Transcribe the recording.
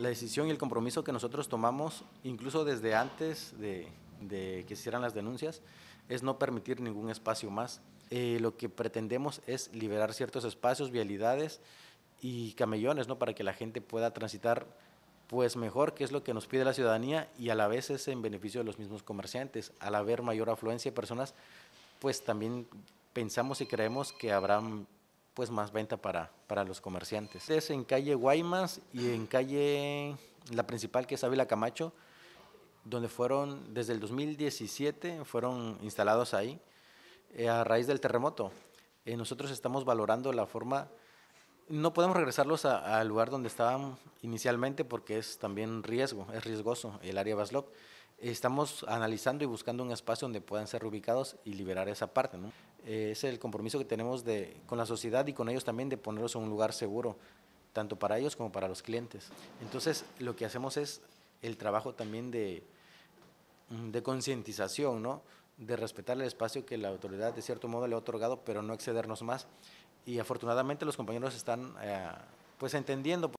La decisión y el compromiso que nosotros tomamos, incluso desde antes de, que se hicieran las denuncias, es no permitir ningún espacio más. Eh, lo que pretendemos es liberar ciertos espacios, vialidades y camellones, ¿no? Para que la gente pueda transitar pues mejor, que es lo que nos pide la ciudadanía y a la vez es en beneficio de los mismos comerciantes. Al haber mayor afluencia de personas, pues también pensamos y creemos que habrá pues más venta para, para los comerciantes. Es en calle Guaymas y en calle, la principal que es Ávila Camacho, donde fueron, desde el 2017, fueron instalados ahí eh, a raíz del terremoto. Eh, nosotros estamos valorando la forma, no podemos regresarlos al lugar donde estaban inicialmente porque es también riesgo, es riesgoso el área Baslop. Estamos analizando y buscando un espacio donde puedan ser ubicados y liberar esa parte. Eh, es el compromiso que tenemos de, con la sociedad y con ellos también de ponerlos en un lugar seguro, tanto para ellos como para los clientes. Entonces, lo que hacemos es el trabajo también de, de concientización, ¿no? de respetar el espacio que la autoridad de cierto modo le ha otorgado, pero no excedernos más. Y afortunadamente los compañeros están eh, pues entendiendo.